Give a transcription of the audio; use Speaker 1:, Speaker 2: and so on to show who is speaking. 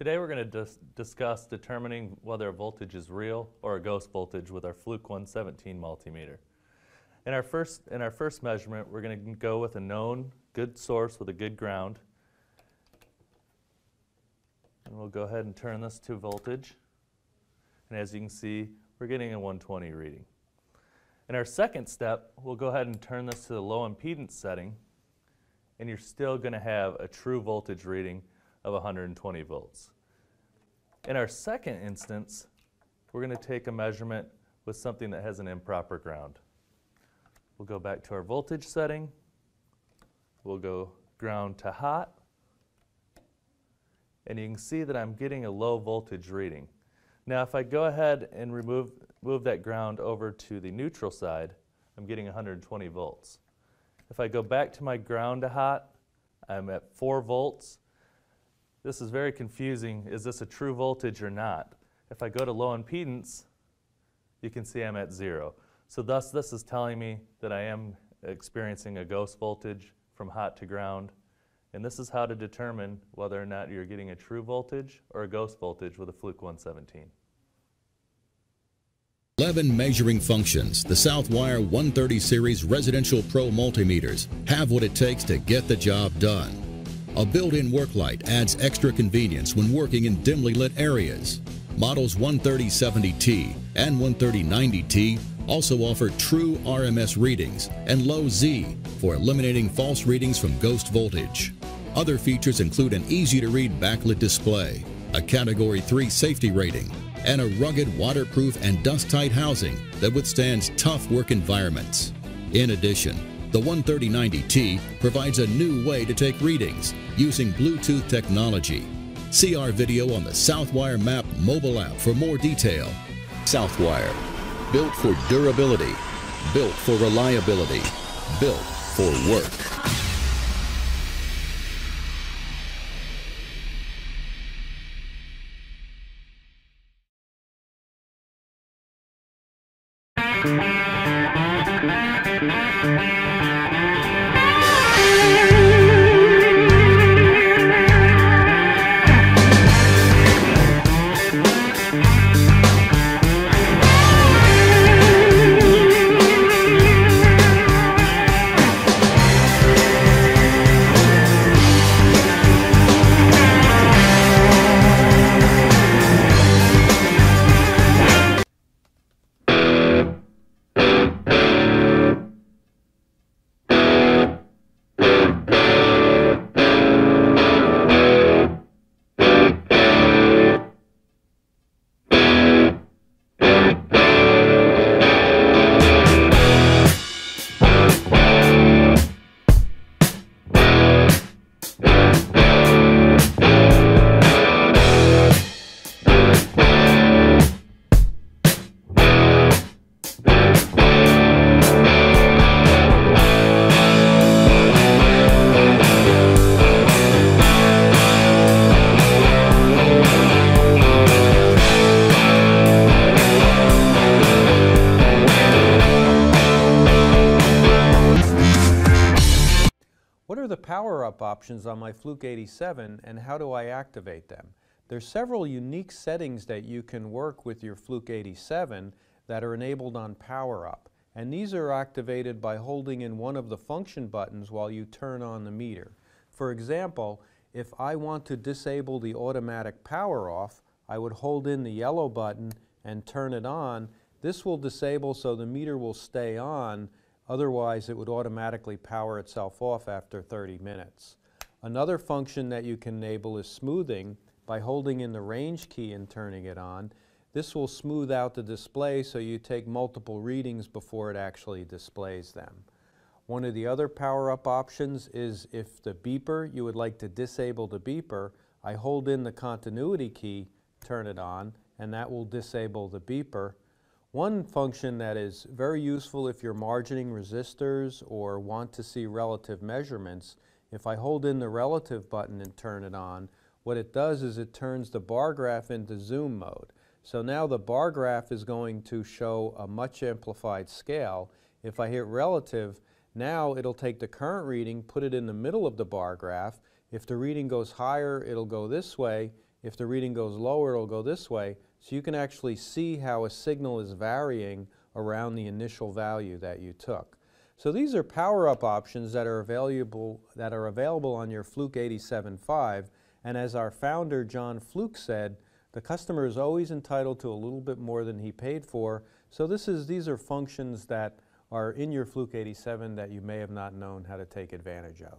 Speaker 1: Today we're going to dis discuss determining whether a voltage is real or a ghost voltage with our Fluke 117 multimeter. In our first, in our first measurement, we're going to go with a known good source with a good ground. And we'll go ahead and turn this to voltage. And as you can see, we're getting a 120 reading. In our second step, we'll go ahead and turn this to the low impedance setting, and you're still going to have a true voltage reading of 120 volts. In our second instance, we're going to take a measurement with something that has an improper ground. We'll go back to our voltage setting. We'll go ground to hot. And you can see that I'm getting a low voltage reading. Now if I go ahead and remove move that ground over to the neutral side, I'm getting 120 volts. If I go back to my ground to hot, I'm at 4 volts. This is very confusing. Is this a true voltage or not? If I go to low impedance, you can see I'm at 0. So thus this is telling me that I am experiencing a ghost voltage from hot to ground. And this is how to determine whether or not you're getting a true voltage or a ghost voltage with a Fluke 117.
Speaker 2: 11 measuring functions, the Southwire 130 series residential pro multimeters have what it takes to get the job done. A built-in work light adds extra convenience when working in dimly lit areas. Models 13070T and 13090T also offer true RMS readings and low Z for eliminating false readings from ghost voltage. Other features include an easy-to-read backlit display, a Category 3 safety rating, and a rugged, waterproof, and dust-tight housing that withstands tough work environments. In addition, the 13090T provides a new way to take readings using Bluetooth technology. See our video on the Southwire Map mobile app for more detail. Southwire, built for durability, built for reliability, built for work.
Speaker 3: Power-up options on my Fluke 87 and how do I activate them? There's several unique settings that you can work with your Fluke 87 that are enabled on power-up. And these are activated by holding in one of the function buttons while you turn on the meter. For example, if I want to disable the automatic power off, I would hold in the yellow button and turn it on. This will disable so the meter will stay on Otherwise, it would automatically power itself off after 30 minutes. Another function that you can enable is smoothing by holding in the range key and turning it on. This will smooth out the display so you take multiple readings before it actually displays them. One of the other power-up options is if the beeper, you would like to disable the beeper, I hold in the continuity key, turn it on, and that will disable the beeper. One function that is very useful if you're margining resistors or want to see relative measurements, if I hold in the relative button and turn it on, what it does is it turns the bar graph into zoom mode. So now the bar graph is going to show a much amplified scale. If I hit relative, now it'll take the current reading, put it in the middle of the bar graph. If the reading goes higher, it'll go this way. If the reading goes lower, it'll go this way. So you can actually see how a signal is varying around the initial value that you took. So these are power-up options that are available, that are available on your Fluke 87.5. And as our founder, John Fluke, said, the customer is always entitled to a little bit more than he paid for. So this is, these are functions that are in your Fluke 87 that you may have not known how to take advantage of.